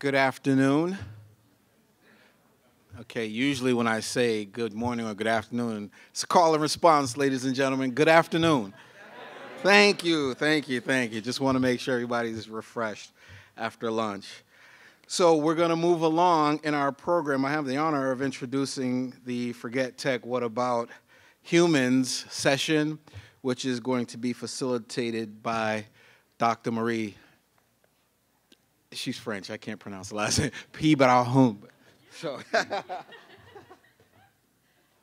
Good afternoon. Okay, usually when I say good morning or good afternoon, it's a call and response, ladies and gentlemen. Good afternoon. Thank you, thank you, thank you. Just want to make sure everybody's refreshed after lunch. So we're going to move along in our program. I have the honor of introducing the Forget Tech What About Humans session, which is going to be facilitated by Dr. Marie she's French. I can't pronounce the last name. Pibrahum. So.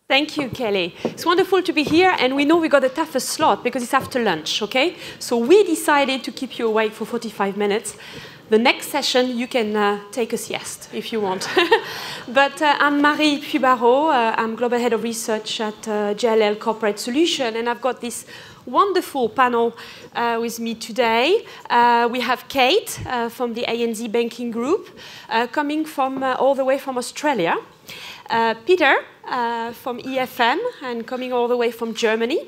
Thank you, Kelly. It's wonderful to be here, and we know we got a tougher slot because it's after lunch, okay? So we decided to keep you awake for 45 minutes. The next session, you can uh, take a siesta if you want. but uh, I'm Marie Puybaraud. Uh, I'm Global Head of Research at uh, JLL Corporate Solution, and I've got this wonderful panel uh, with me today. Uh, we have Kate uh, from the ANZ Banking Group, uh, coming from uh, all the way from Australia. Uh, Peter from EFM and coming all the way from Germany.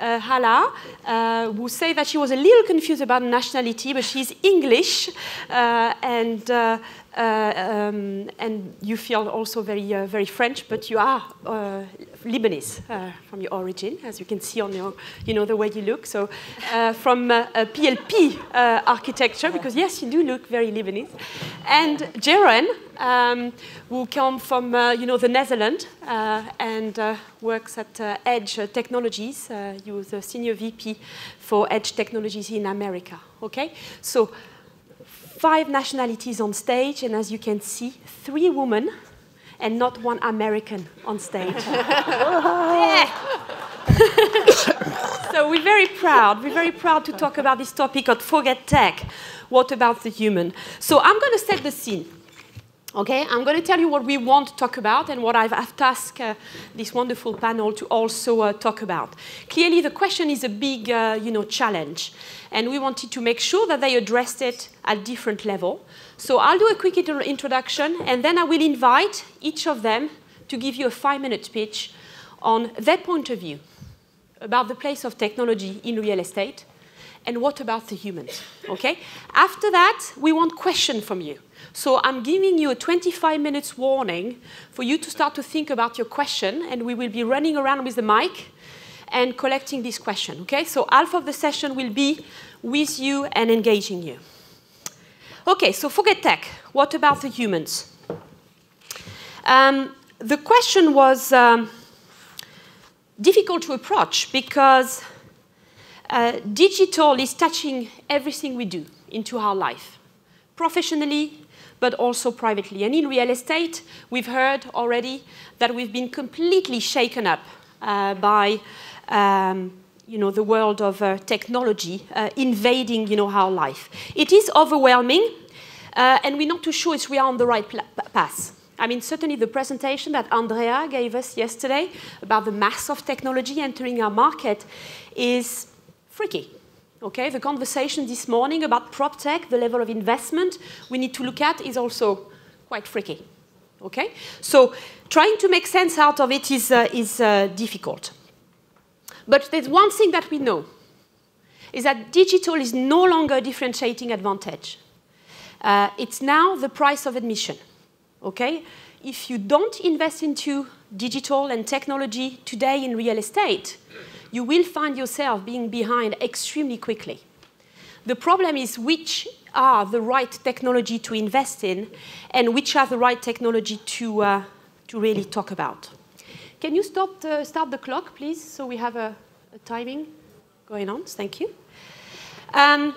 Hala, who say that she was a little confused about nationality, but she's English and uh, um, and you feel also very, uh, very French, but you are uh, Lebanese from your origin, as you can see on your, you know, the way you look. So uh, from uh, PLP uh, architecture, because yes, you do look very Lebanese. And Jeroen, um, who come from, you know, the Netherlands and works at Edge Technologies. Uh, he was a senior VP for Edge Technologies in America. Okay, so five nationalities on stage, and as you can see, three women and not one American on stage. so we're very proud. We're very proud to talk about this topic of Forget Tech. What about the human? So I'm going to set the scene. Okay, I'm going to tell you what we want to talk about and what I've, I've tasked uh, this wonderful panel to also uh, talk about. Clearly, the question is a big, uh, you know, challenge, and we wanted to make sure that they addressed it at different level. So I'll do a quick introduction, and then I will invite each of them to give you a five-minute speech on their point of view about the place of technology in real estate, and what about the humans. Okay. After that, we want questions from you. So I'm giving you a 25 minutes warning for you to start to think about your question, and we will be running around with the mic and collecting this question, okay? So half of the session will be with you and engaging you. Okay, so forget tech. What about the humans? Um, the question was um, difficult to approach because uh, digital is touching everything we do into our life, professionally, but also privately. And in real estate, we've heard already that we've been completely shaken up uh, by um, you know, the world of uh, technology uh, invading you know, our life. It is overwhelming, uh, and we're not too sure if we are on the right path. I mean, certainly the presentation that Andrea gave us yesterday about the mass of technology entering our market is freaky. Okay, the conversation this morning about prop tech, the level of investment we need to look at is also quite freaky. Okay, so trying to make sense out of it is, uh, is uh, difficult. But there's one thing that we know, is that digital is no longer a differentiating advantage. Uh, it's now the price of admission. Okay, if you don't invest into digital and technology today in real estate, you will find yourself being behind extremely quickly. The problem is which are the right technology to invest in and which are the right technology to, uh, to really talk about. Can you stop the, start the clock, please, so we have a, a timing going on? Thank you. Um,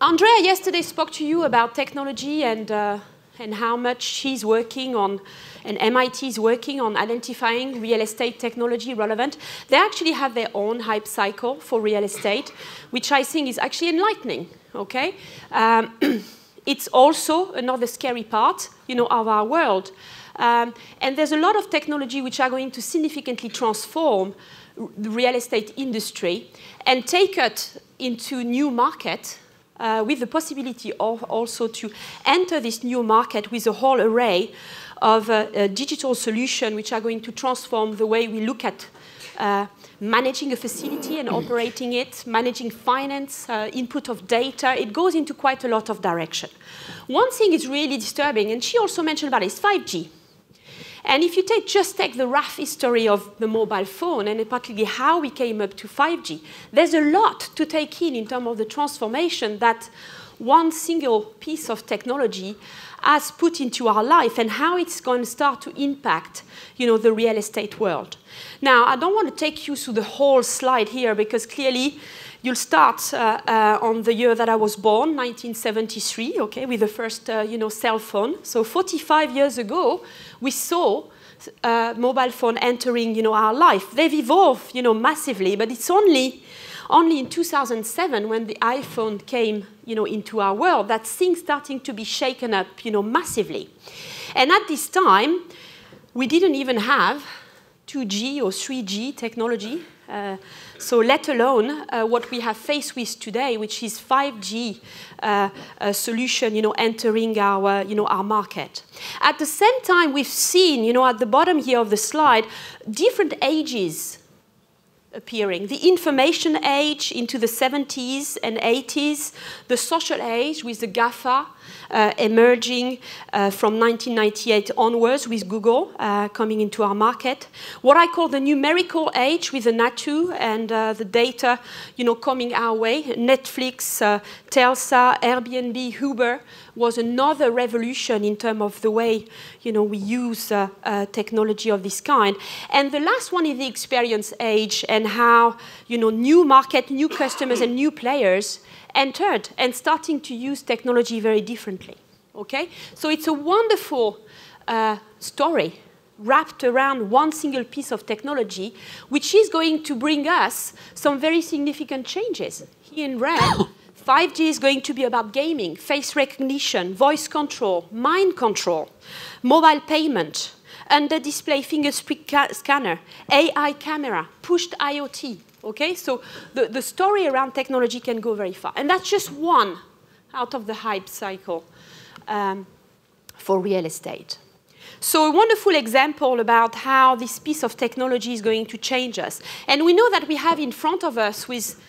Andrea yesterday spoke to you about technology and, uh, and how much she's working on and MIT is working on identifying real estate technology relevant. They actually have their own hype cycle for real estate, which I think is actually enlightening, okay? Um, it's also another scary part, you know, of our world. Um, and there's a lot of technology which are going to significantly transform the real estate industry and take it into new market uh, with the possibility of also to enter this new market with a whole array of a, a digital solutions which are going to transform the way we look at uh, managing a facility and operating it, managing finance, uh, input of data. It goes into quite a lot of direction. One thing is really disturbing, and she also mentioned about it, is 5G. And if you take, just take the rough history of the mobile phone and particularly how we came up to 5G, there's a lot to take in in terms of the transformation that one single piece of technology has put into our life and how it's going to start to impact you know, the real estate world. Now, I don't want to take you through the whole slide here because clearly you'll start uh, uh, on the year that I was born, 1973, okay, with the first uh, you know, cell phone. So 45 years ago, we saw uh, mobile phone entering you know, our life. They've evolved you know, massively, but it's only only in 2007, when the iPhone came you know, into our world, that things starting to be shaken up you know, massively. And at this time, we didn't even have 2G or 3G technology. Uh, so let alone uh, what we have faced with today, which is 5G uh, solution, you know, entering our, you know, our market. At the same time, we've seen, you know, at the bottom here of the slide, different ages appearing. The information age into the 70s and 80s, the social age with the GAFA uh, emerging uh, from 1998 onwards with Google uh, coming into our market. What I call the numerical age with the NATU and uh, the data you know, coming our way. Netflix, uh, Telsa, Airbnb, Uber was another revolution in terms of the way you know, we use technology of this kind. And the last one is the experience age and how you know, new market, new customers, and new players entered and starting to use technology very differently. Okay? So it's a wonderful uh, story wrapped around one single piece of technology, which is going to bring us some very significant changes. Here in red, 5G is going to be about gaming, face recognition, voice control, mind control, mobile payment, under-display fingerprint scanner, AI camera, pushed IoT, Okay, so the, the story around technology can go very far. And that's just one out of the hype cycle um, for real estate. So a wonderful example about how this piece of technology is going to change us. And we know that we have in front of us with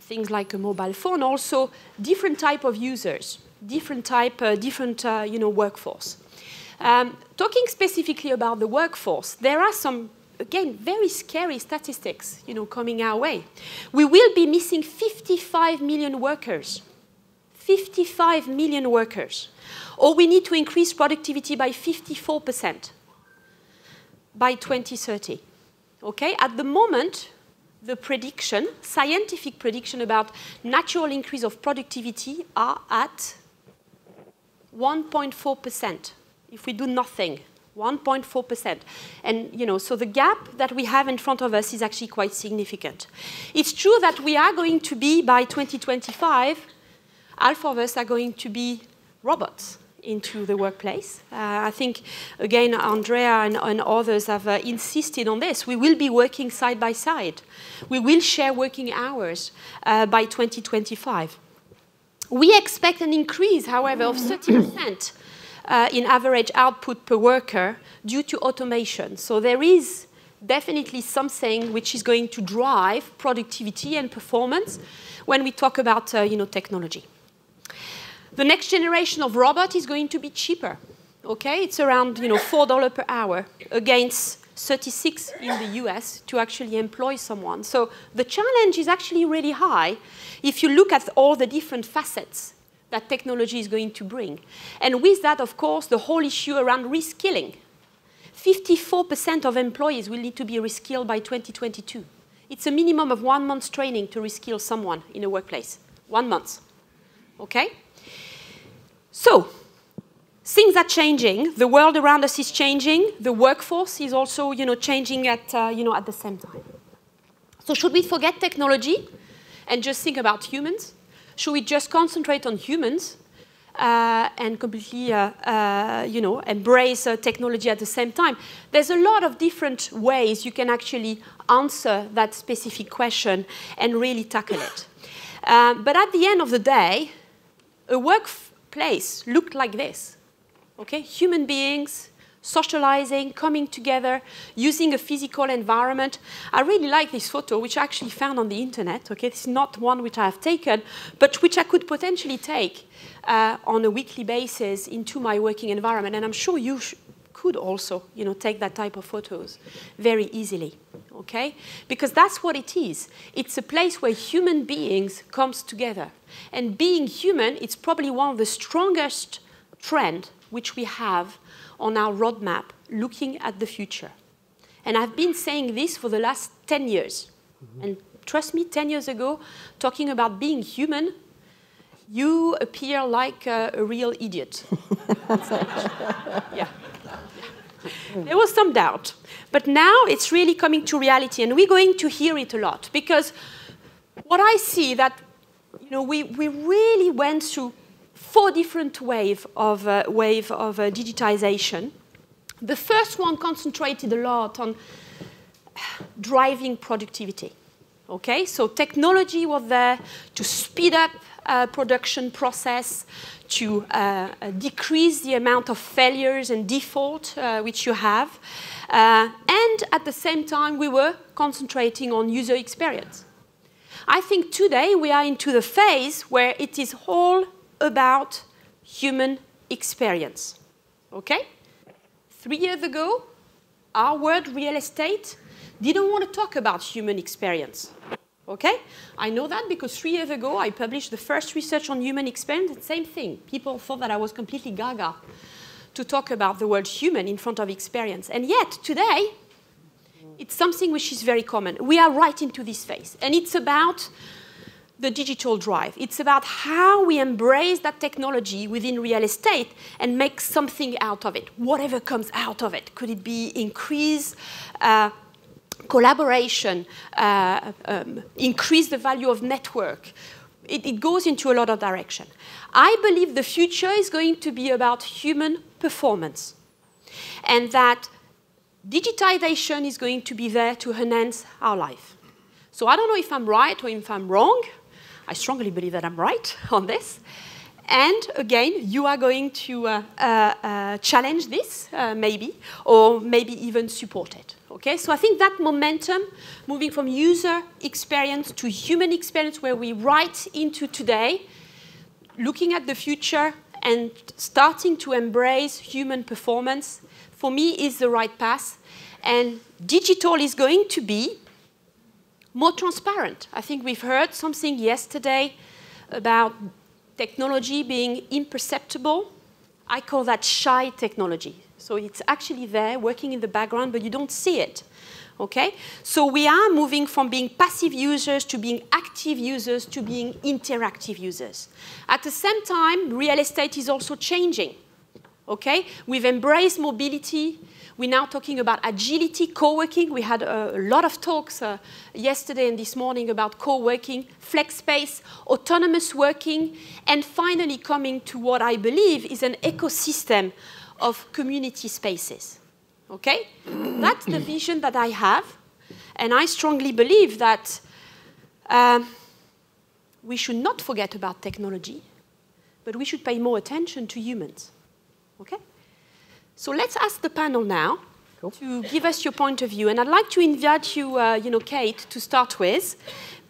things like a mobile phone also different type of users, different type, uh, different uh, you know, workforce. Um, talking specifically about the workforce, there are some again, very scary statistics, you know, coming our way. We will be missing 55 million workers. 55 million workers. Or we need to increase productivity by 54% by 2030. Okay? At the moment, the prediction, scientific prediction about natural increase of productivity are at 1.4% if we do nothing 1.4%. And, you know, so the gap that we have in front of us is actually quite significant. It's true that we are going to be, by 2025, half of us are going to be robots into the workplace. Uh, I think, again, Andrea and, and others have uh, insisted on this. We will be working side by side. We will share working hours uh, by 2025. We expect an increase, however, of 30% uh, in average output per worker due to automation. So there is definitely something which is going to drive productivity and performance when we talk about uh, you know, technology. The next generation of robot is going to be cheaper. Okay, it's around you know four dollar per hour against 36 in the US to actually employ someone. So the challenge is actually really high if you look at all the different facets that technology is going to bring. And with that, of course, the whole issue around reskilling. 54% of employees will need to be reskilled by 2022. It's a minimum of one month's training to reskill someone in a workplace. One month. Okay? So, things are changing. The world around us is changing. The workforce is also, you know, changing at, uh, you know, at the same time. So should we forget technology and just think about humans? Should we just concentrate on humans uh, and completely, uh, uh, you know, embrace uh, technology at the same time? There's a lot of different ways you can actually answer that specific question and really tackle it. Um, but at the end of the day, a workplace looked like this. Okay, human beings socializing, coming together, using a physical environment. I really like this photo, which I actually found on the internet. Okay, this is not one which I have taken, but which I could potentially take uh, on a weekly basis into my working environment. And I'm sure you could also, you know, take that type of photos very easily. Okay, because that's what it is. It's a place where human beings comes together, and being human, it's probably one of the strongest trend which we have on our roadmap looking at the future. And I've been saying this for the last 10 years. Mm-hmm. And trust me, 10 years ago, talking about being human, you appear like a, a real idiot. yeah. There was some doubt. But now it's really coming to reality, and we're going to hear it a lot. Because what I see that you know, we, we really went through four different wave of, uh, wave of uh, digitization. The first one concentrated a lot on driving productivity. Okay, so technology was there to speed up uh, production process, to uh decrease the amount of failures and default uh, which you have, uh, and at the same time we were concentrating on user experience. I think today we are into the phase where it is all about human experience. Okay? Three years ago, our word real estate didn't want to talk about human experience. Okay? I know that because three years ago I published the first research on human experience, same thing. People thought that I was completely gaga to talk about the word human in front of experience. And yet, today, it's something which is very common. We are right into this phase. And it's about the digital drive. It's about how we embrace that technology within real estate and make something out of it, whatever comes out of it. Could it be increase uh, collaboration, uh, um, increase the value of network? It, it goes into a lot of direction. I believe the future is going to be about human performance and that digitization is going to be there to enhance our life. So I don't know if I'm right or if I'm wrong, I strongly believe that I'm right on this. And again, you are going to uh, uh, uh, challenge this, uh, maybe, or maybe even support it. Okay, so I think that momentum, moving from user experience to human experience, where we write into today, looking at the future and starting to embrace human performance, for me is the right path. And digital is going to be more transparent. I think we've heard something yesterday about technology being imperceptible. I call that shy technology. So it's actually there, working in the background, but you don't see it. Okay? So we are moving from being passive users to being active users to being interactive users. At the same time, real estate is also changing. Okay? We've embraced mobility, we're now talking about agility, co-working. We had a, lot of talks uh, yesterday and this morning about co-working, flex space, autonomous working, and finally coming to what I believe is an ecosystem of community spaces. Okay? That's the vision that I have, and I strongly believe that um, we should not forget about technology, but we should pay more attention to humans. Okay? So let's ask the panel now cool. to give us your point of view. And I'd like to invite you, uh, you know, Kate, to start with,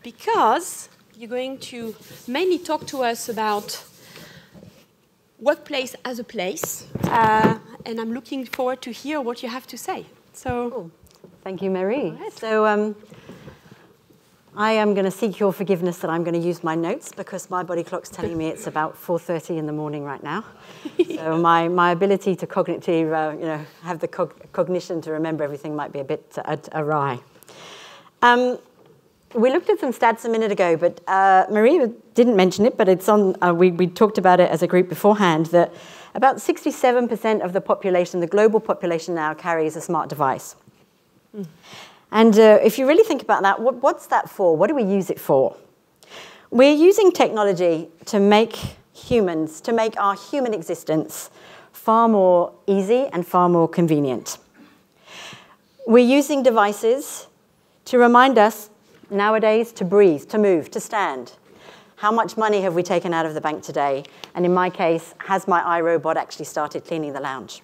because you're going to mainly talk to us about workplace as a place. Uh, and I'm looking forward to hear what you have to say. So, cool. thank you, Marie. So, um, I am going to seek your forgiveness that I'm going to use my notes because my body clock's telling me it's about 4.30 in the morning right now. so my, my ability to cognitive, uh, you know, have the cog cognition to remember everything might be a bit uh, awry. Um, we looked at some stats a minute ago, but uh, Maria didn't mention it, but it's on, uh, we, we talked about it as a group beforehand, that about 67% of the population, the global population now, carries a smart device. Mm. And uh, if you really think about that, what, what's that for? What do we use it for? We're using technology to make humans, to make our human existence far more easy and far more convenient. We're using devices to remind us nowadays to breathe, to move, to stand. How much money have we taken out of the bank today? And in my case, has my iRobot actually started cleaning the lounge?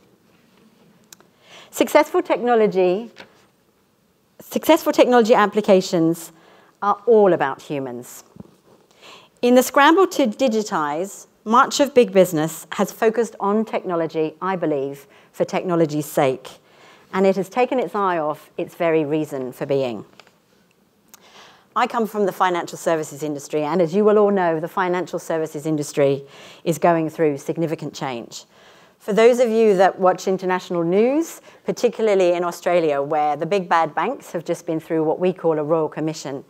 Successful technology, successful technology applications are all about humans. In the scramble to digitize, much of big business has focused on technology, I believe, for technology's sake, and it has taken its eye off its very reason for being. I come from the financial services industry, and as you will all know, the financial services industry is going through significant change. For those of you that watch international news, particularly in Australia, where the big bad banks have just been through what we call a royal commission,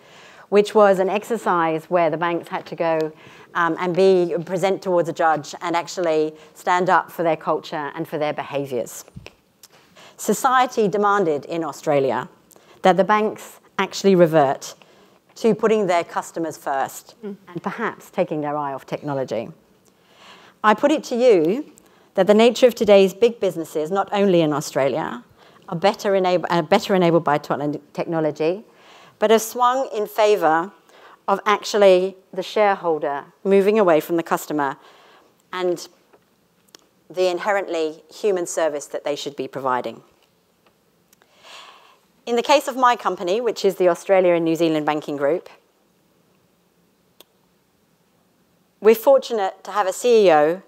which was an exercise where the banks had to go um, and be present towards a judge and actually stand up for their culture and for their behaviours. Society demanded in Australia that the banks actually revert to putting their customers first mm. and perhaps taking their eye off technology. I put it to you that the nature of today's big businesses, not only in Australia, are better, are better enabled by technology, but have swung in favour of actually the shareholder moving away from the customer and the inherently human service that they should be providing. In the case of my company, which is the Australia and New Zealand Banking Group, we're fortunate to have a CEO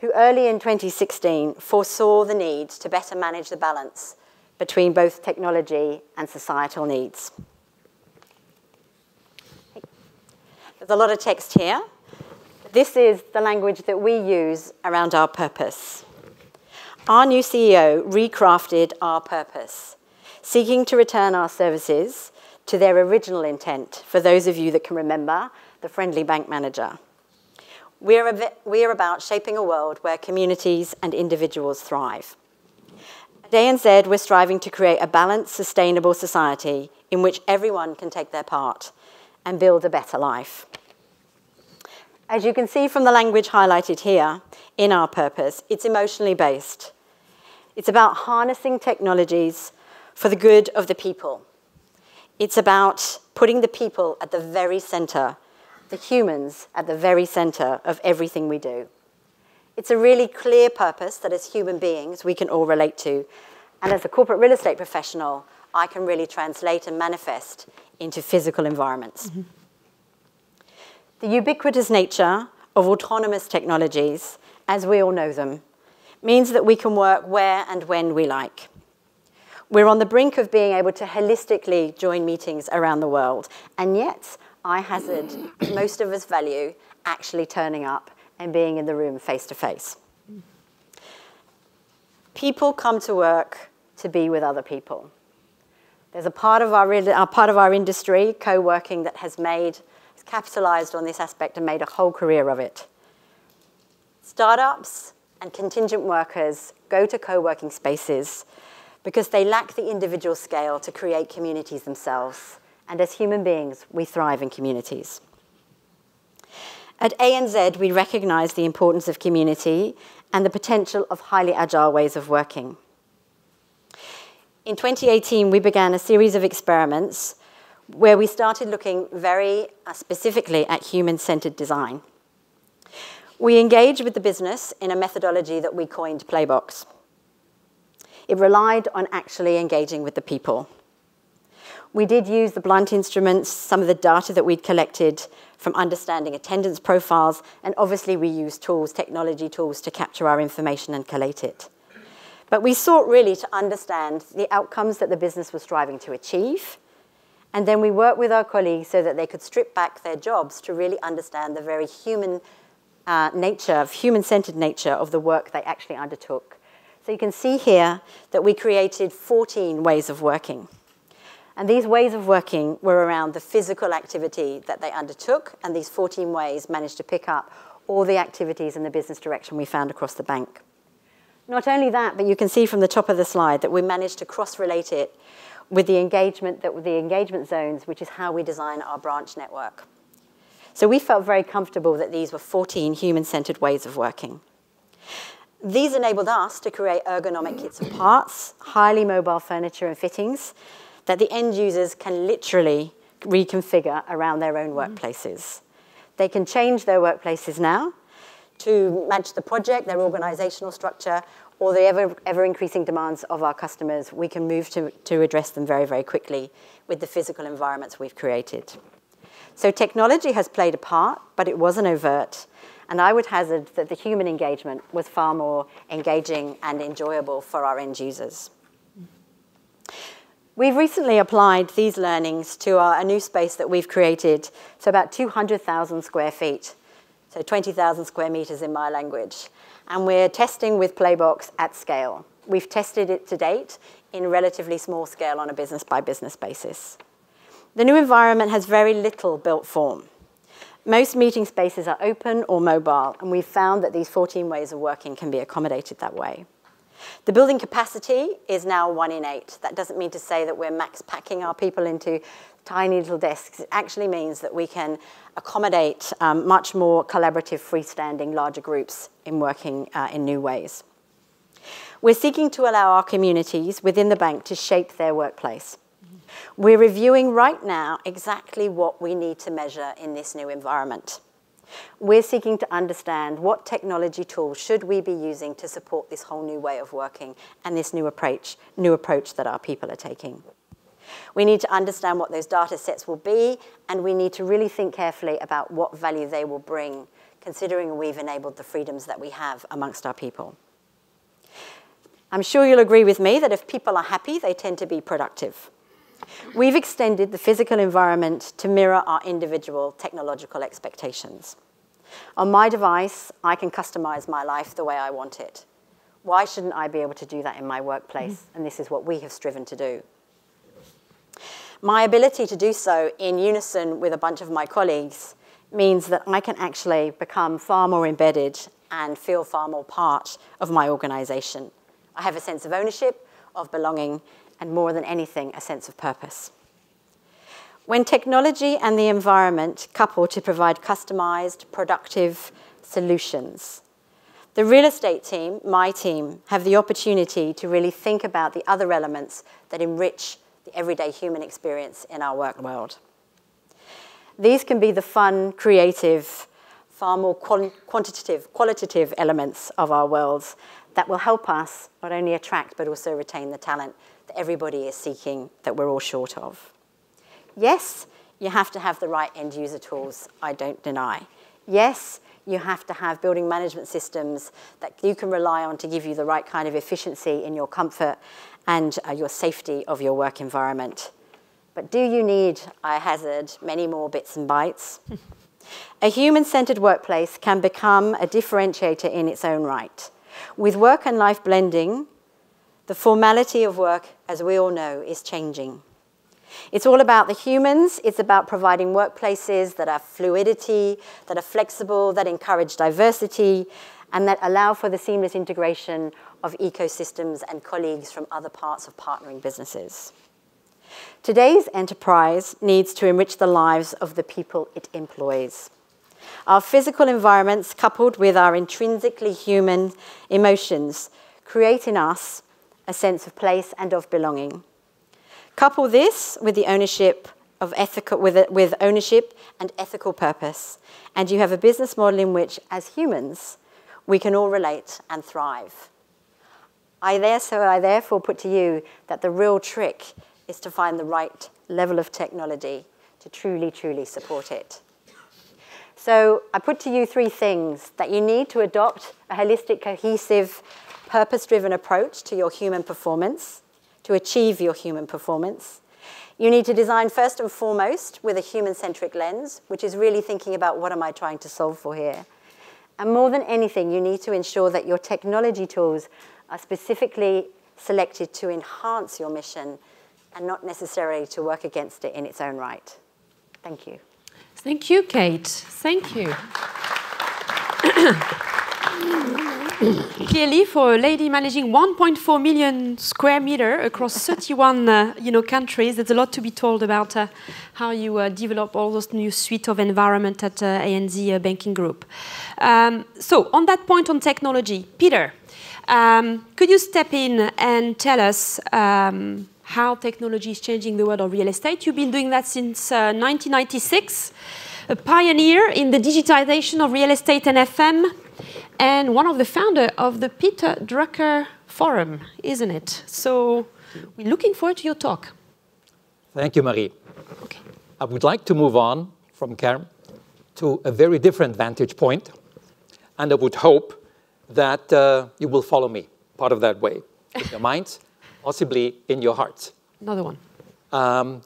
who early in 2016 foresaw the need to better manage the balance between both technology and societal needs. There's a lot of text here. This is the language that we use around our purpose. Our new CEO recrafted our purpose, seeking to return our services to their original intent, for those of you that can remember, the friendly bank manager. We're, we're about shaping a world where communities and individuals thrive. At ANZ, we're striving to create a balanced, sustainable society in which everyone can take their part and build a better life. As you can see from the language highlighted here in our purpose, it's emotionally based. It's about harnessing technologies for the good of the people. It's about putting the people at the very center the humans at the very center of everything we do. It's a really clear purpose that as human beings we can all relate to. And as a corporate real estate professional, I can really translate and manifest into physical environments. Mm-hmm. The ubiquitous nature of autonomous technologies, as we all know them, means that we can work where and when we like. We're on the brink of being able to holistically join meetings around the world, and yet I hazard most of us value actually turning up and being in the room face to face. People come to work to be with other people. There's a part of our, part of our industry, co-working, that has made, has capitalized on this aspect and made a whole career of it. Startups and contingent workers go to co-working spaces because they lack the individual scale to create communities themselves and as human beings, we thrive in communities. At ANZ, we recognise the importance of community and the potential of highly agile ways of working. In 2018, we began a series of experiments where we started looking very uh, specifically at human-centered design. We engaged with the business in a methodology that we coined Playbox. It relied on actually engaging with the people. We did use the blunt instruments, some of the data that we'd collected from understanding attendance profiles, and obviously we used tools, technology tools, to capture our information and collate it. But we sought really to understand the outcomes that the business was striving to achieve, and then we worked with our colleagues so that they could strip back their jobs to really understand the very human uh, nature, human-centered nature of the work they actually undertook. So you can see here that we created 14 ways of working. And these ways of working were around the physical activity that they undertook, and these 14 ways managed to pick up all the activities in the business direction we found across the bank. Not only that, but you can see from the top of the slide that we managed to cross-relate it with the engagement, that the engagement zones, which is how we design our branch network. So we felt very comfortable that these were 14 human-centered ways of working. These enabled us to create ergonomic kits of parts, highly mobile furniture and fittings, that the end users can literally reconfigure around their own mm-hmm. workplaces. They can change their workplaces now to match the project, their organizational structure, or the ever, ever increasing demands of our customers, we can move to, to address them very, very quickly with the physical environments we've created. So technology has played a part, but it wasn't overt. And I would hazard that the human engagement was far more engaging and enjoyable for our end users. We've recently applied these learnings to our, a new space that we've created, so about 200,000 square feet, so 20,000 square meters in my language. And we're testing with Playbox at scale. We've tested it to date in relatively small scale on a business by business basis. The new environment has very little built form. Most meeting spaces are open or mobile, and we've found that these 14 ways of working can be accommodated that way. The building capacity is now one in eight. That doesn't mean to say that we're max packing our people into tiny little desks. It actually means that we can accommodate um, much more collaborative, freestanding, larger groups in working uh, in new ways. We're seeking to allow our communities within the bank to shape their workplace. We're reviewing right now exactly what we need to measure in this new environment. We're seeking to understand what technology tools should we be using to support this whole new way of working and this new approach, new approach that our people are taking. We need to understand what those data sets will be, and we need to really think carefully about what value they will bring, considering we've enabled the freedoms that we have amongst our people. I'm sure you'll agree with me that if people are happy, they tend to be productive. We've extended the physical environment to mirror our individual technological expectations. On my device, I can customize my life the way I want it. Why shouldn't I be able to do that in my workplace? Mm. And this is what we have striven to do. My ability to do so in unison with a bunch of my colleagues means that I can actually become far more embedded and feel far more part of my organization. I have a sense of ownership, of belonging, and more than anything, a sense of purpose. When technology and the environment couple to provide customized, productive solutions, the real estate team, my team, have the opportunity to really think about the other elements that enrich the everyday human experience in our work world. These can be the fun, creative, far more quantitative, qualitative elements of our worlds that will help us not only attract but also retain the talent that everybody is seeking that we're all short of. Yes, you have to have the right end user tools, I don't deny. Yes, you have to have building management systems that you can rely on to give you the right kind of efficiency in your comfort and uh, your safety of your work environment. But do you need, I hazard, many more bits and bytes? a human-centered workplace can become a differentiator in its own right. With work and life blending, the formality of work, as we all know, is changing. It's all about the humans. It's about providing workplaces that are fluidity, that are flexible, that encourage diversity, and that allow for the seamless integration of ecosystems and colleagues from other parts of partnering businesses. Today's enterprise needs to enrich the lives of the people it employs. Our physical environments, coupled with our intrinsically human emotions, create in us a sense of place and of belonging. Couple this with the ownership of ethical, with, with ownership and ethical purpose, and you have a business model in which, as humans, we can all relate and thrive. I there, so I therefore put to you that the real trick is to find the right level of technology to truly, truly support it. So I put to you three things that you need to adopt a holistic, cohesive purpose-driven approach to your human performance, to achieve your human performance. You need to design first and foremost with a human-centric lens, which is really thinking about what am I trying to solve for here. And more than anything, you need to ensure that your technology tools are specifically selected to enhance your mission and not necessarily to work against it in its own right. Thank you. Thank you, Kate. Thank you. Clearly, for a lady managing 1.4 million square meter across 31 uh, you know, countries, there's a lot to be told about uh, how you uh, develop all those new suite of environment at uh, ANZ uh, Banking Group. Um, so, on that point on technology, Peter, um, could you step in and tell us um, how technology is changing the world of real estate? You've been doing that since 1996, uh, a pioneer in the digitization of real estate and FM and one of the founder of the Peter Drucker Forum, isn't it? So we're looking forward to your talk. Thank you, Marie. Okay. I would like to move on from Karen to a very different vantage point, and I would hope that uh, you will follow me part of that way, in your minds, possibly in your hearts. Another one. Um,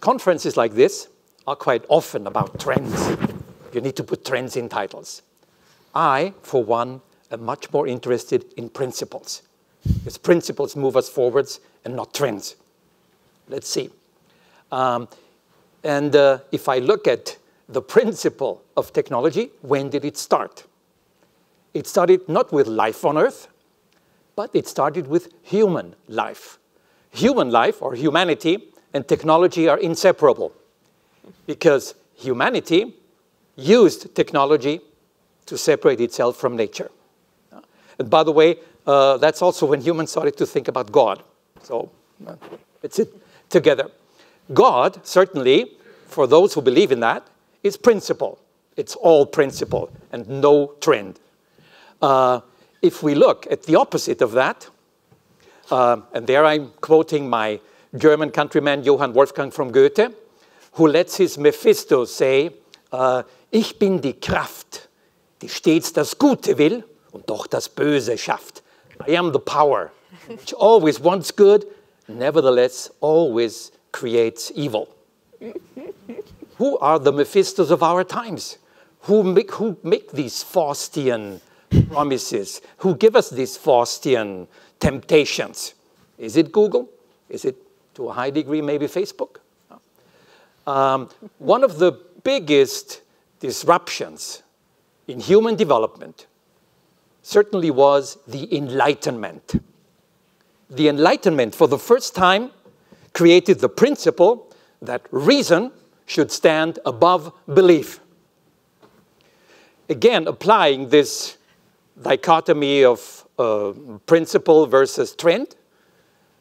conferences like this are quite often about trends. You need to put trends in titles. I, for one, am much more interested in principles. Because principles move us forwards and not trends. Let's see. Um, and uh, if I look at the principle of technology, when did it start? It started not with life on Earth, but it started with human life. Human life, or humanity, and technology are inseparable because humanity used technology to separate itself from nature. And by the way, uh, that's also when humans started to think about God. So uh, it's it together. God, certainly, for those who believe in that, is principle. It's all principle and no trend. Uh, if we look at the opposite of that, uh, and there I'm quoting my German countryman Johann Wolfgang von Goethe, who lets his Mephisto say, uh, Ich bin die Kraft, die stets das Gute will und doch das Böse schafft. I am the power, which always wants good, nevertheless always creates evil. who are the Mephistos of our times? Who make, who make these Faustian promises? Who give us these Faustian temptations? Is it Google? Is it, to a high degree, maybe Facebook? Um, one of the biggest disruptions in human development certainly was the Enlightenment. The Enlightenment, for the first time, created the principle that reason should stand above belief. Again, applying this dichotomy of uh, principle versus trend,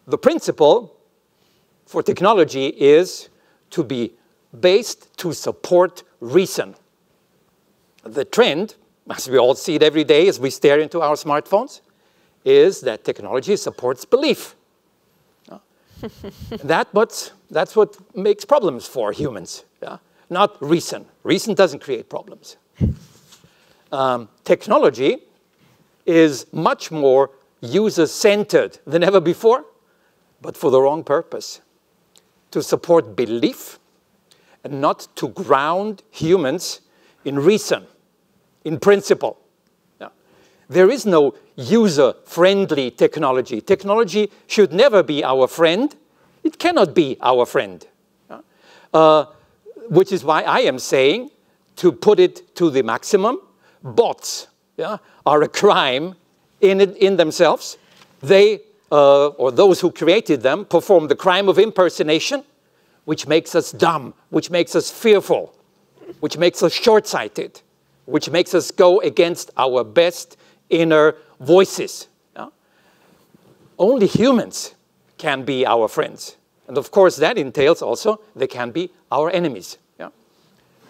the principle for technology is to be based to support reason. The trend, as we all see it every day as we stare into our smartphones, is that technology supports belief. that what, that's what makes problems for humans, yeah? not reason. Reason doesn't create problems. Um, technology is much more user-centered than ever before, but for the wrong purpose to support belief and not to ground humans in reason, in principle. There is no user-friendly technology. Technology should never be our friend. It cannot be our friend. Uh, which is why I am saying, to put it to the maximum, bots yeah, are a crime in, in themselves. They uh, or those who created them perform the crime of impersonation, which makes us dumb, which makes us fearful, which makes us short-sighted, which makes us go against our best inner voices. Yeah? Only humans can be our friends. And of course, that entails also they can be our enemies. Yeah?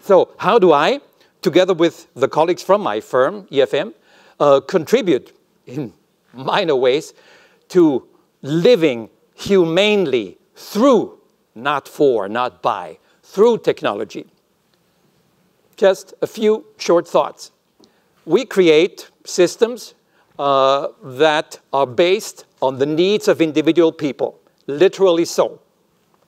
So how do I, together with the colleagues from my firm, EFM, uh, contribute in minor ways to living humanely through, not for, not by, through technology. Just a few short thoughts. We create systems uh, that are based on the needs of individual people, literally so.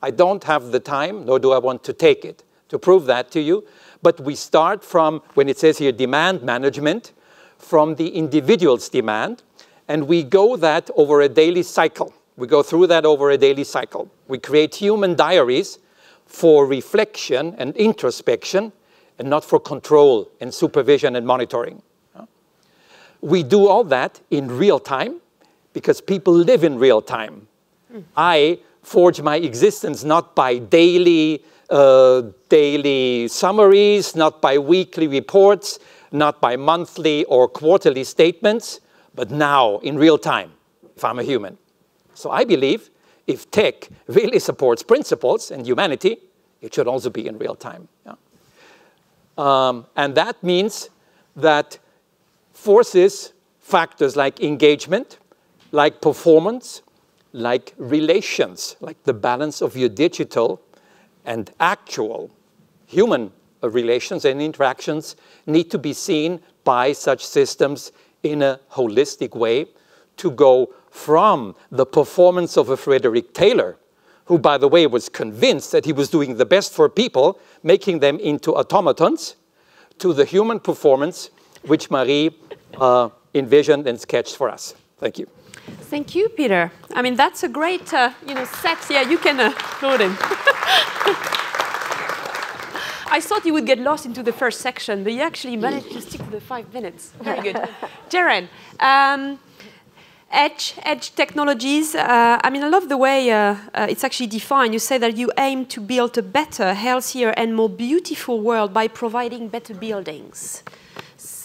I don't have the time, nor do I want to take it to prove that to you, but we start from, when it says here demand management, from the individual's demand, and we go that over a daily cycle. We go through that over a daily cycle. We create human diaries for reflection and introspection and not for control and supervision and monitoring. We do all that in real time because people live in real time. Mm. I forge my existence not by daily, uh, daily summaries, not by weekly reports, not by monthly or quarterly statements, but now in real time, if I'm a human. So I believe if tech really supports principles and humanity, it should also be in real time. Yeah? Um, and that means that forces factors like engagement, like performance, like relations, like the balance of your digital and actual human relations and interactions need to be seen by such systems in a holistic way to go from the performance of a Frederick Taylor, who, by the way, was convinced that he was doing the best for people, making them into automatons, to the human performance which Marie uh, envisioned and sketched for us. Thank you. Thank you, Peter. I mean, that's a great, uh, you know, set. Yeah, you can uh, applaud him. I thought you would get lost into the first section, but you actually managed to stick to the five minutes. Very good. Jeroen, um, edge, edge technologies. Uh, I mean, I love the way uh, uh, it's actually defined. You say that you aim to build a better, healthier, and more beautiful world by providing better buildings.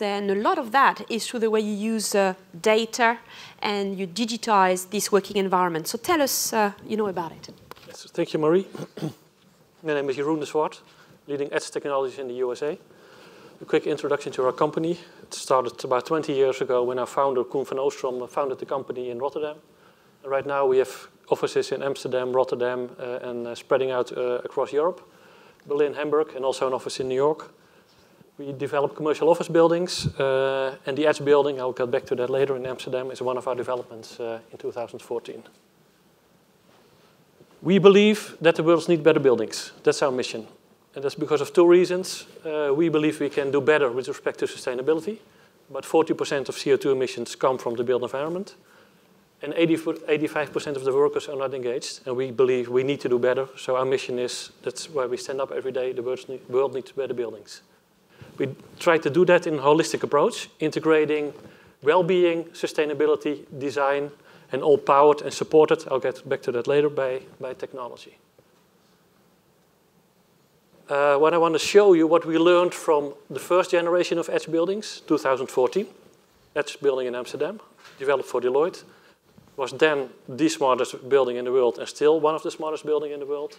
And a lot of that is through the way you use uh, data and you digitize this working environment. So tell us, uh, you know, about it. Yes, thank you, Marie. My name is Jeroen de Swart, leading Edge Technologies in the USA. A quick introduction to our company. It started about 20 years ago when our founder, Koen van Oostrom, founded the company in Rotterdam. Right now we have offices in Amsterdam, Rotterdam, uh, and uh, spreading out uh, across Europe, Berlin, Hamburg, and also an office in New York. We develop commercial office buildings, and the Edge building, I'll get back to that later in Amsterdam, is one of our developments in 2014. We believe that the world needs better buildings. That's our mission. And that's because of two reasons. Uh, we believe we can do better with respect to sustainability. About 40% of CO2 emissions come from the built environment. And 85% of the workers are not engaged. And we believe we need to do better. So our mission is, that's why we stand up every day, the world needs better buildings. We try to do that in a holistic approach, integrating well-being, sustainability, design, and all powered and supported, I'll get back to that later, by, by technology. Uh, what I want to show you what we learned from the first generation of edge buildings, 2014. Edge building in Amsterdam, developed for Deloitte. Was then the smartest building in the world and still one of the smartest buildings in the world.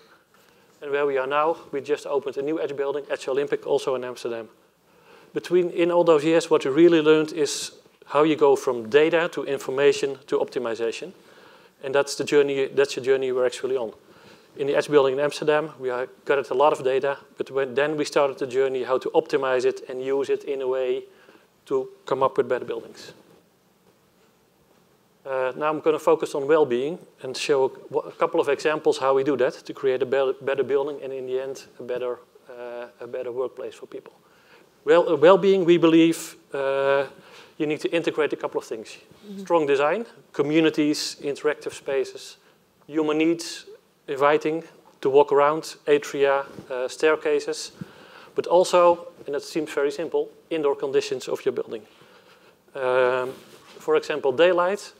And where we are now, we just opened a new edge building, Edge Olympic, also in Amsterdam. Between in all those years, what we really learned is how you go from data to information to optimization. And that's the journey, that's the journey we're actually on in the edge building in Amsterdam, we gathered a lot of data, but when, then we started the journey how to optimize it and use it in a way to come up with better buildings. Uh, now I'm going to focus on well-being and show a, a, couple of examples how we do that to create a better, better building and in the end a better, uh, a better workplace for people. Well, uh, well-being, we believe uh, you need to integrate a couple of things. Mm -hmm. Strong design, communities, interactive spaces, human needs, inviting to walk around, atria, uh, staircases, but also, and it seems very simple, indoor conditions of your building. Um, for example, daylight.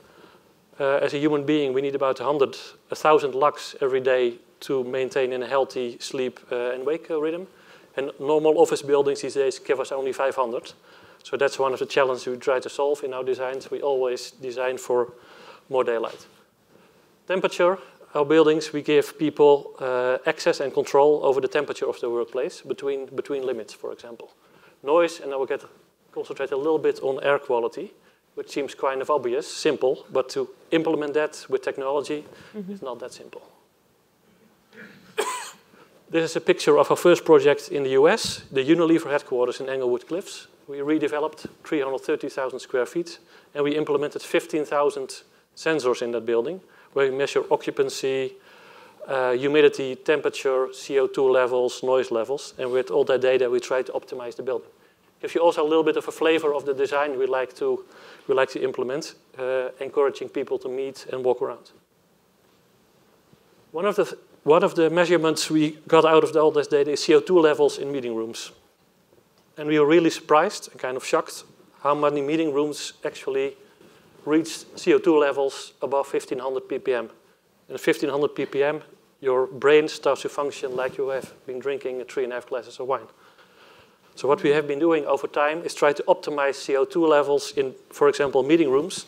Uh, as a human being, we need about 100, 1,000 lux every day to maintain a healthy sleep uh, and wake rhythm. And normal office buildings these days give us only 500. So that's one of the challenges we try to solve in our designs. We always design for more daylight. Temperature, our buildings, we give people uh, access and control over the temperature of the workplace between, between limits, for example. Noise, and I will get concentrate a little bit on air quality, which seems kind of obvious, simple, but to implement that with technology mm -hmm. is not that simple. this is a picture of our first project in the US, the Unilever headquarters in Englewood Cliffs. We redeveloped 330,000 square feet, and we implemented 15,000 sensors in that building where we measure occupancy, uh, humidity, temperature, CO2 levels, noise levels, and with all that data, we try to optimize the building. Gives you also a little bit of a flavor of the design we like to, we like to implement, uh, encouraging people to meet and walk around. One of, the one of the measurements we got out of all this data is CO2 levels in meeting rooms. And we were really surprised and kind of shocked how many meeting rooms actually reached CO2 levels above 1500 ppm. And 1500 ppm, your brain starts to function like you have been drinking three and a half glasses of wine. So what we have been doing over time is try to optimize CO2 levels in, for example, meeting rooms,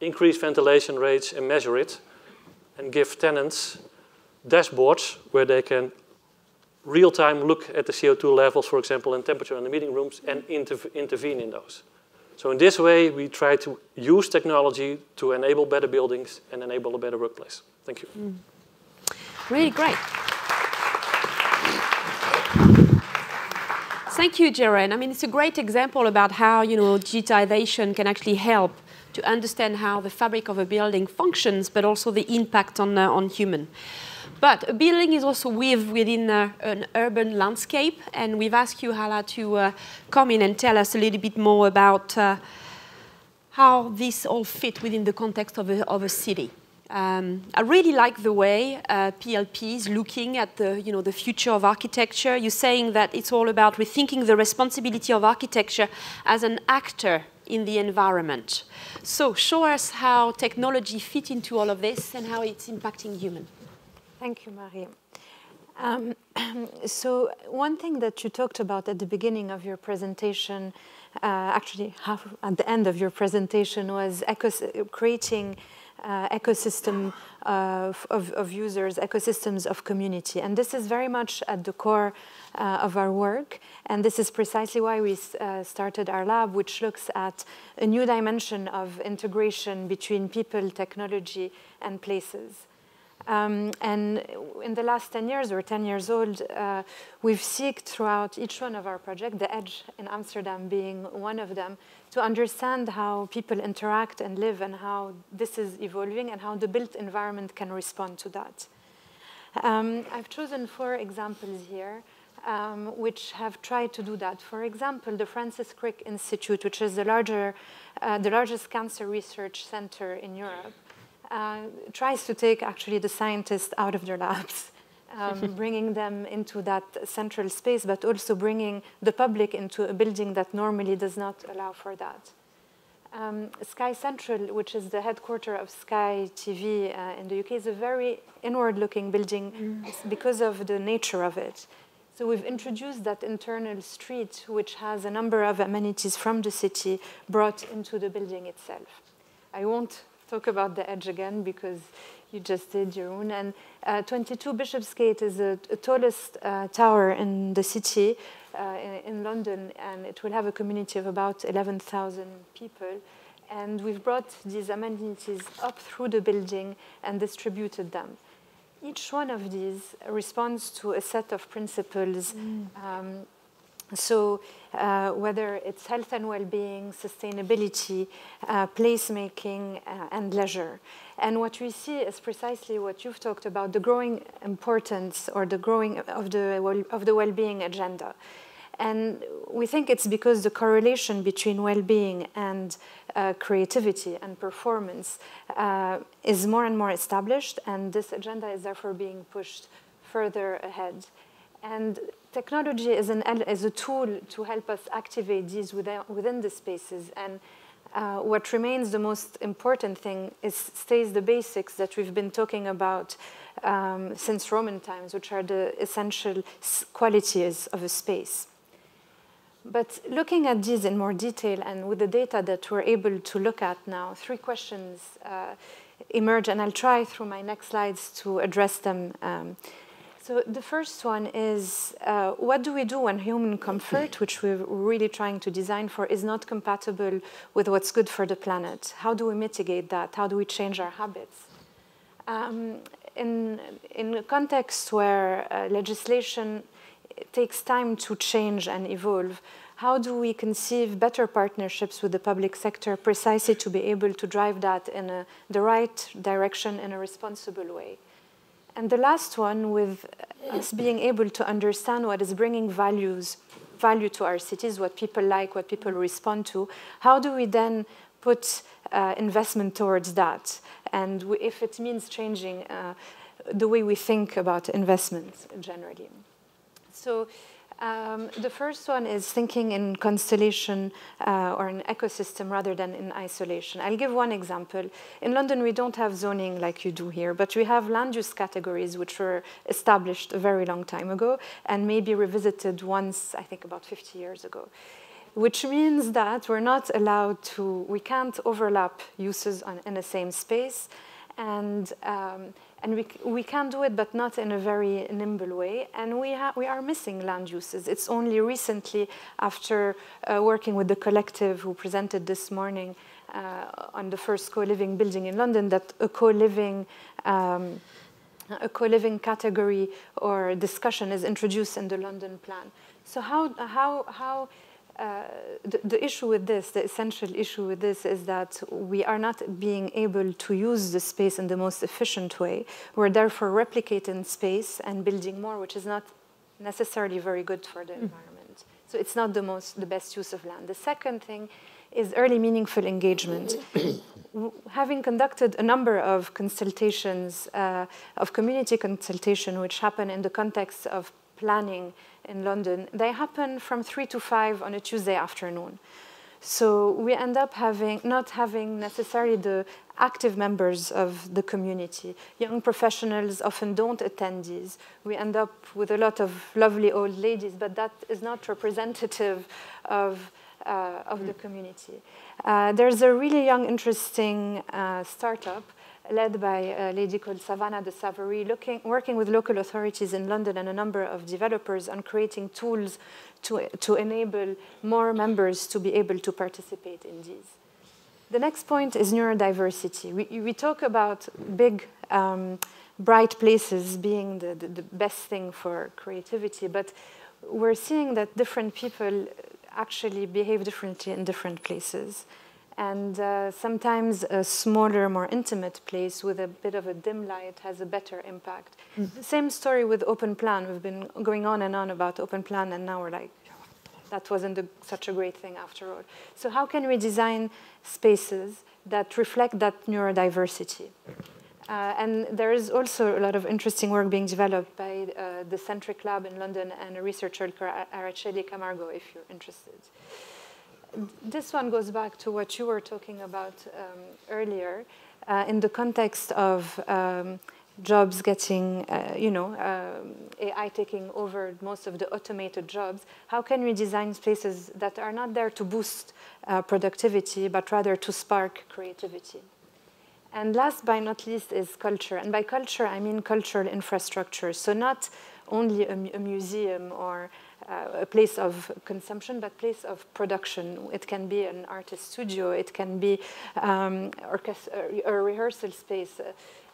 increase ventilation rates and measure it, and give tenants dashboards where they can real-time look at the CO2 levels, for example, and temperature in the meeting rooms and intervene in those. So in this way, we try to use technology to enable better buildings and enable a better workplace. Thank you. Mm. Really great. Thank you, Jeroen. I mean, it's a great example about how you know digitization can actually help to understand how the fabric of a building functions, but also the impact on, uh, on human. But a building is also weaved within uh, an urban landscape, and we've asked you, Hala, to uh, come in and tell us a little bit more about uh, how this all fit within the context of a, of a city. Um, I really like the way uh, PLP is looking at the, you know, the future of architecture. You're saying that it's all about rethinking the responsibility of architecture as an actor in the environment. So show us how technology fit into all of this and how it's impacting human. Thank you, Marie. Um, so one thing that you talked about at the beginning of your presentation, uh, actually half at the end of your presentation, was creating uh, ecosystem of, of, of, users, ecosystems of community. And this is very much at the core uh, of our work. And this is precisely why we uh, started our lab, which looks at a new dimension of integration between people, technology, and places. Um, and in the last 10 years or 10 years old, uh, we've seeked throughout each one of our projects, the Edge in Amsterdam being one of them, to understand how people interact and live and how this is evolving and how the built environment can respond to that. Um, I've chosen four examples here. Um, which have tried to do that. For example, the Francis Crick Institute, which is the, larger, uh, the largest cancer research center in Europe, uh, tries to take actually the scientists out of their labs, um, bringing them into that central space, but also bringing the public into a building that normally does not allow for that. Um, Sky Central, which is the headquarters of Sky TV uh, in the UK, is a very inward-looking building mm. because of the nature of it. So we've introduced that internal street, which has a number of amenities from the city brought into the building itself. I won't talk about the edge again because you just did your own. And uh, 22 Bishopsgate is the tallest uh, tower in the city uh, in, in, London, and it will have a community of about 11,000 people. And we've brought these amenities up through the building and distributed them. Each one of these responds to a set of principles. Mm. Um, so uh, whether it's health and well-being, sustainability, uh, placemaking, uh, and leisure. And what we see is precisely what you've talked about, the growing importance or the growing of the, of the well-being agenda. And we think it's because the correlation between well-being and uh, creativity and performance uh, is more and more established, and this agenda is therefore being pushed further ahead. And technology is, an, is a tool to help us activate these within, within the spaces. And uh, what remains the most important thing is stays the basics that we've been talking about um, since Roman times, which are the essential qualities of a space. But looking at these in more detail and with the data that we're able to look at now, three questions uh, emerge, and I'll try through my next slides to address them. Um, so the first one is, uh, what do we do when human comfort, which we're really trying to design for, is not compatible with what's good for the planet? How do we mitigate that? How do we change our habits? Um, in, in a context where uh, legislation takes time to change and evolve, how do we conceive better partnerships with the public sector precisely to be able to drive that in a, the right direction in a responsible way? And the last one, with us being able to understand what is bringing values, value to our cities, what people like, what people respond to, how do we then put uh, investment towards that? And if it means changing uh, the way we think about investments generally. So um, the first one is thinking in constellation uh, or an ecosystem rather than in isolation. I'll give one example. In London, we don't have zoning like you do here, but we have land use categories which were established a very long time ago and maybe revisited once, I think about 50 years ago which means that we're not allowed to, we can't overlap uses on, in the same space, and um, and we, we can do it, but not in a very nimble way. And we, we are missing land uses. It's only recently, after uh, working with the collective who presented this morning uh, on the first co-living building in London, that a co-living um, a co-living category or discussion is introduced in the London plan. So how, how, how uh, the, the, issue with this, the essential issue with this is that we are not being able to use the space in the most efficient way. We're therefore replicating space and building more, which is not necessarily very good for the mm. environment. So it's not the most, the best use of land. The second thing is early meaningful engagement. Having conducted a number of consultations, uh, of community consultation, which happen in the context of planning in London, they happen from 3 to 5 on a Tuesday afternoon. So we end up having not having necessarily the active members of the community. Young professionals often don't attend these. We end up with a lot of lovely old ladies, but that is not representative of, uh, of the community. Uh, there's a really young, interesting uh, startup led by a lady called Savannah de Savary, looking, working with local authorities in London and a number of developers on creating tools to, to enable more members to be able to participate in these. The next point is neurodiversity. We, we talk about big, um, bright places being the, the, the best thing for creativity, but we're seeing that different people actually behave differently in different places and uh, sometimes a smaller, more intimate place with a bit of a dim light has a better impact. Mm. Same story with Open Plan. We've been going on and on about Open Plan, and now we're like, that wasn't a, such a great thing after all. So how can we design spaces that reflect that neurodiversity? Uh, and there is also a lot of interesting work being developed by uh, the Centric Lab in London and a researcher, Araceli Camargo, if you're interested this one goes back to what you were talking about um, earlier uh, in the context of um, jobs getting, uh, you know, um, AI taking over most of the automated jobs. How can we design spaces that are not there to boost uh, productivity, but rather to spark creativity? And last but not least is culture. And by culture, I mean cultural infrastructure. So not only a, a museum or a place of consumption, but place of production. It can be an artist studio, it can be um, a rehearsal space, uh,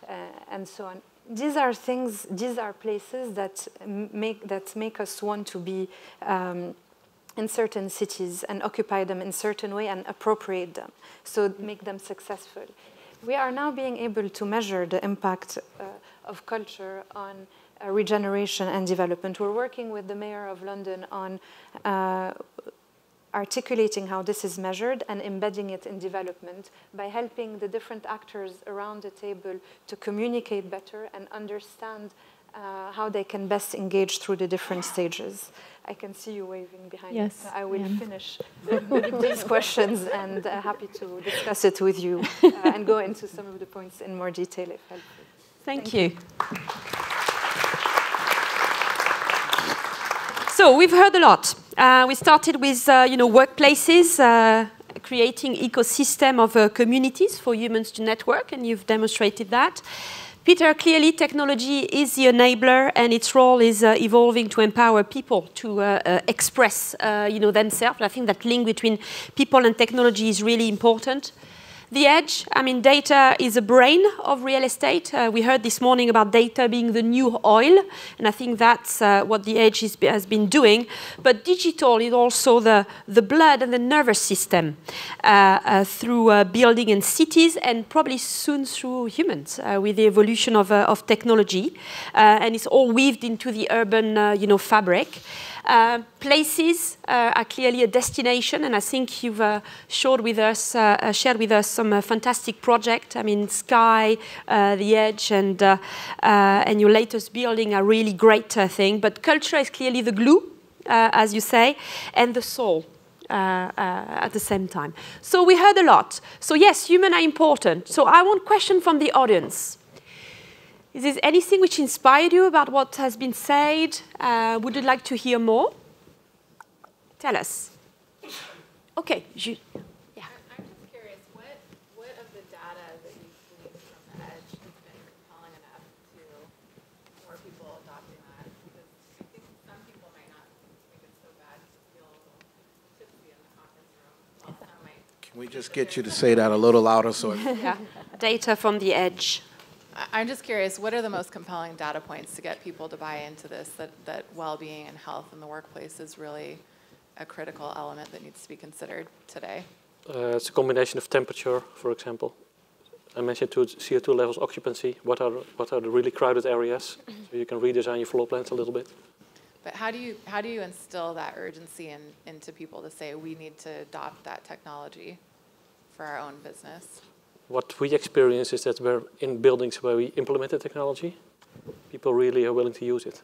uh, and so on. These are things, these are places that make, that make us want to be um, in certain cities and occupy them in certain way and appropriate them, so make them successful. We are now being able to measure the impact uh, of culture on uh, regeneration and development. We're working with the Mayor of London on uh, articulating how this is measured and embedding it in development by helping the different actors around the table to communicate better and understand uh, how they can best engage through the different stages. I can see you waving behind yes, me. I will yeah. finish these questions and uh, happy to discuss it with you uh, and go into some of the points in more detail if helpful. Thank, Thank you. you. So we've heard a lot. Uh, we started with uh, you know workplaces, uh, creating ecosystem of uh, communities for humans to network, and you've demonstrated that. Peter, clearly technology is the enabler and its role is uh, evolving to empower people to uh, uh, express uh, you know, themselves. I think that link between people and technology is really important. The edge, I mean, data is a brain of real estate. Uh, we heard this morning about data being the new oil, and I think that's uh, what the edge is, has been doing. But digital is also the, the blood and the nervous system uh, uh through uh, building and cities, and probably soon through humans uh, with the evolution of, of technology. and it's all weaved into the urban you know, fabric. Uh, places uh, are clearly a destination, and I think you've uh, showed with us, uh, uh, shared with us some fantastic projects. I mean, Sky, The Edge, and, and your latest building are really great thing. But culture is clearly the glue, as you say, and the soul. Uh, uh, at the same time. So we heard a lot. So yes, human are important. So I want question from the audience. Is there anything which inspired you about what has been said? Uh, would you like to hear more? Tell us. Okay, Yeah. I'm just curious, what, what of the data that you from the edge has been enough to more people adopting that? Because I think some people might not think it's so bad to feel tipsy in the conference room. Can we just get you to say that a little louder so yeah. Data from the edge. I'm just curious, what are the most compelling data points to get people to buy into this, that, that well-being and health in the workplace is really a critical element that needs to be considered today? Uh, it's a combination of temperature, for example. I mentioned two CO2 levels, occupancy. What are what are the really crowded areas? so you can redesign your floor plans a little bit. But how do you, how do you instill that urgency in, into people to say, we need to adopt that technology for our own business? What we experience is that we're in buildings where we implement the technology, people really are willing to use it.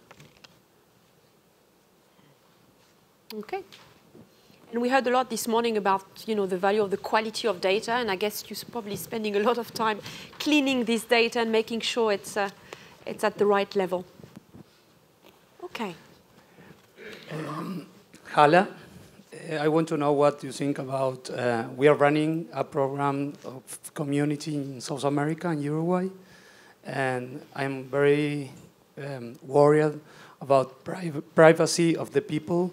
Okay. And we heard a lot this morning about, you know, the value of the quality of data, and I guess you're probably spending a lot of time cleaning this data and making sure it's, uh, it's at the right level. Okay. Hala, uh, I want to know what you think about. Uh, we are running a program of community in South America and Uruguay, and I'm very um, worried about priv- privacy of the people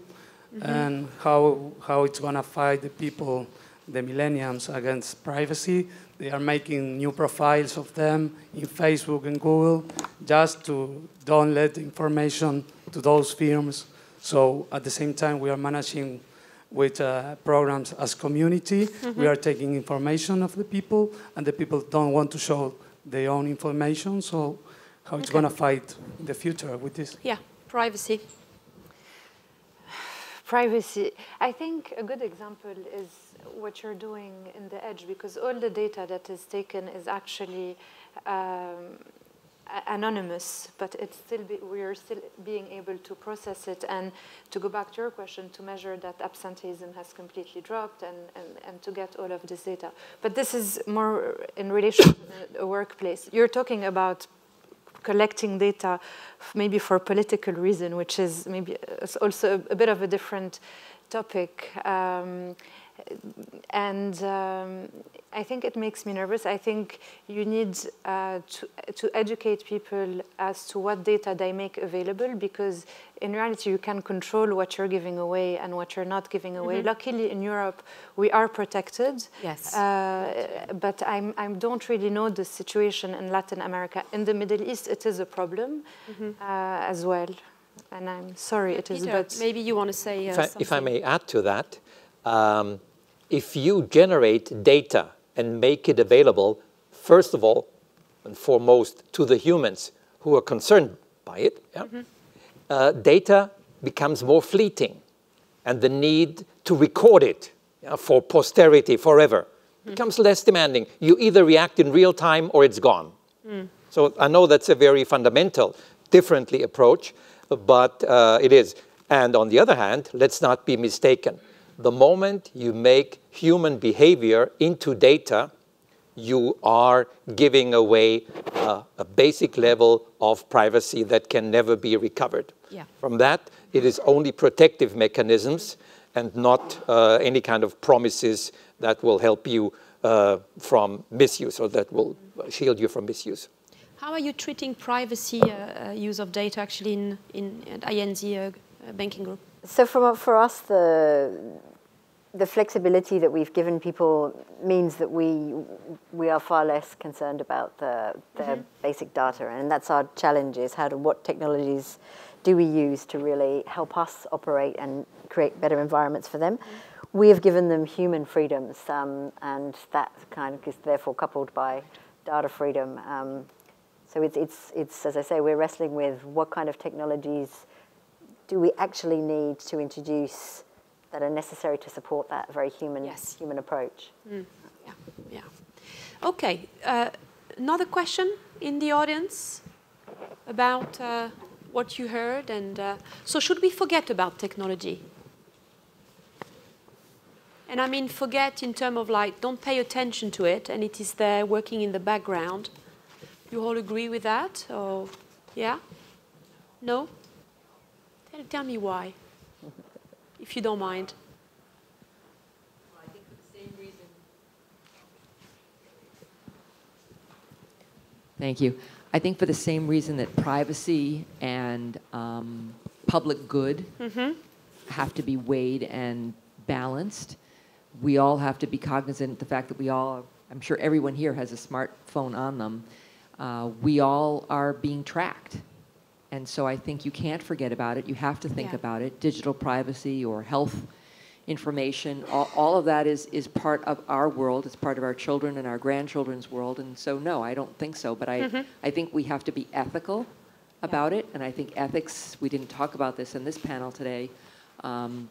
and how how it's gonna fight the people, the millennials, against privacy. They are making new profiles of them in Facebook and Google just to don't let information to those firms. So at the same time, we are managing with uh, programs as community. We are taking information of the people, and the people don't want to show their own information. So how it's Okay. gonna fight in the future with this? Yeah, privacy. Privacy. I think a good example is what you're doing in the edge because all the data that is taken is actually um, anonymous, but it's still be, we are still being able to process it and to go back to your question to measure that absenteeism has completely dropped and, and, and to get all of this data. But this is more in relation to the- a workplace. You're talking about collecting data maybe for political reason, which is maybe uh, also a, a bit of a different topic. Um, and um, I think it makes me nervous. I think you need uh, to, to educate people as to what data they make available because in reality you can control what you're giving away and what you're not giving away. Luckily in Europe we are protected. Yes. Uh, but I'm, I don't really know the situation in Latin America. In the Middle East, it is a problem uh, as well. And I'm sorry it is, Peter, but maybe you want to say uh, If I, something. if I may add to that, um, if you generate data and make it available, first of all and foremost to the humans who are concerned by it, yeah, uh, data becomes more fleeting and the need to record it yeah, for posterity forever becomes less demanding. You either react in real time or it's gone. So I know that's a very fundamental, differently approach, but uh, it is. And on the other hand, let's not be mistaken. The moment you make human behavior into data, you are giving away uh, a basic level of privacy that can never be recovered. Yeah. From that, it is only protective mechanisms and not uh, any kind of promises that will help you uh, from misuse or that will shield you from misuse. How are you treating privacy uh, uh, use of data actually in, in at ANZ uh, uh, banking group? So for, for us, the, the flexibility that we've given people means that we, we are far less concerned about the, the basic data. And that's our challenge is how to, what technologies do we use to really help us operate and create better environments for them. We have given them human freedoms, um, and that kind of is therefore coupled by data freedom. Um, so it's, it's, it's, as I say, we're wrestling with what kind of technologies do we actually need to introduce that are necessary to support that very human, Yes. human approach? Yeah, yeah. Okay, uh, another question in the audience about uh, what you heard, and uh, so should we forget about technology? And I mean, forget in terms of like, don't pay attention to it, and it is there working in the background. You all agree with that, or yeah? No? Tell, tell me why, if you don't mind. Thank you. I think for the same reason that privacy and um, public good have to be weighed and balanced, we all have to be cognizant of the fact that we all, I'm sure everyone here has a smartphone on them. Uh, we all are being tracked. And so I think you can't forget about it. You have to think Yeah. about it. Digital privacy or health information, all, all of that is, is part of our world. It's part of our children and our grandchildren's world. And so, no, I don't think so. But I, I think we have to be ethical about it. And I think ethics, we didn't talk about this in this panel today, um,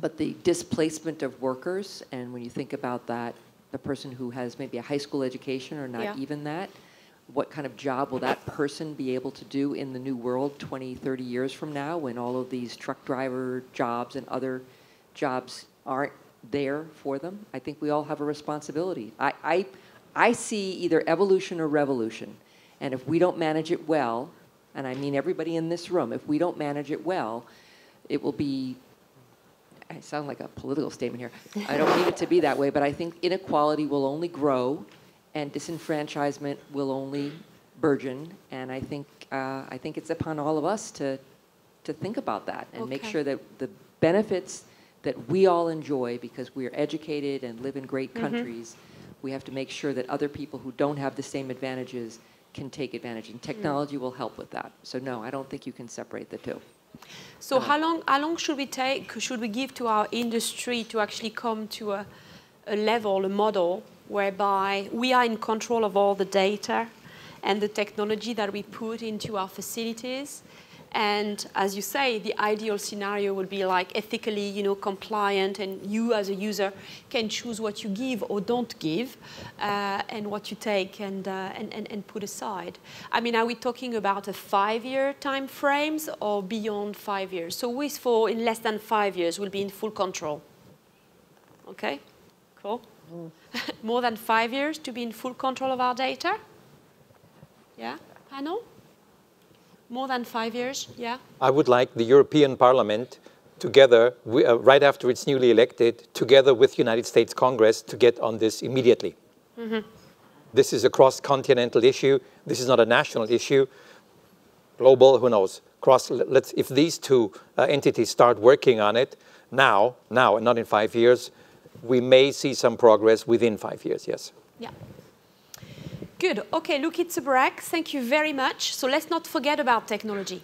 but the displacement of workers, and when you think about that, the person who has maybe a high school education or not Yeah. even that, what kind of job will that person be able to do in the new world 20, 30 years from now when all of these truck driver jobs and other jobs aren't there for them? I think we all have a responsibility. I, I, I see either evolution or revolution. And if we don't manage it well, and I mean everybody in this room, if we don't manage it well, it will be I sound like a political statement here. I don't mean it to be that way, but I think inequality will only grow, and disenfranchisement will only burgeon. And I think uh, I think it's upon all of us to to think about that and make sure that the benefits that we all enjoy because we are educated and live in great mm-hmm. countries, we have to make sure that other people who don't have the same advantages can take advantage. And mm. technology will help with that. So no, I don't think you can separate the two. So uh-huh. how long how long should we take should we give to our industry to actually come to a, a level, a model whereby we are in control of all the data and the technology that we put into our facilities? And as you say, the ideal scenario would be like ethically, you know, compliant, and you as a user can choose what you give or don't give, uh, and what you take and, uh, and, and and put aside. I mean, are we talking about a five-year time frames or beyond five years? So with for in less than five years, we'll be in full control. Okay, cool. More than five years to be in full control of our data. Yeah, panel. More than five years. Yeah. I would like the European Parliament together, wi- uh, right after it's newly elected, together with United States Congress to get on this immediately. This is a cross-continental issue. This is not a national issue. Global, who knows? Cross. Let's. If these two uh, entities start working on it now, now, and not in five years, we may see some progress within five years. Yes. Yeah. Good. Okay, look, it's a break. Thank you very much. So let's not forget about technology.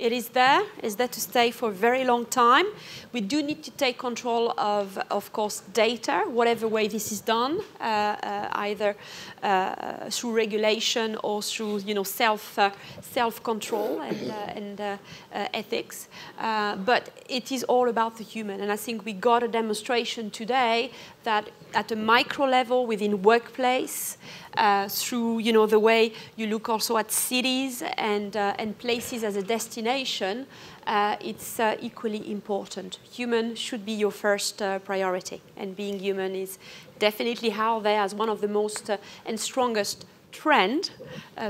It is there. It's there to stay for a very long time. We do need to take control of, of course, data, whatever way this is done, uh, uh, either uh, through regulation or through, you know, self uh, self control and, uh, and uh, ethics. But it is all about the human, and I think we got a demonstration today that at a micro level within workplace, uh, through you know the way you look also at cities and uh, and places as a destination, uh, it's uh, equally important. Human should be your first uh, priority, and being human is definitely how there as one of the most uh, and strongest trend,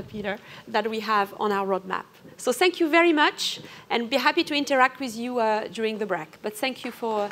Peter, that we have on our roadmap. So thank you very much, and be happy to interact with you during the break. But thank you for.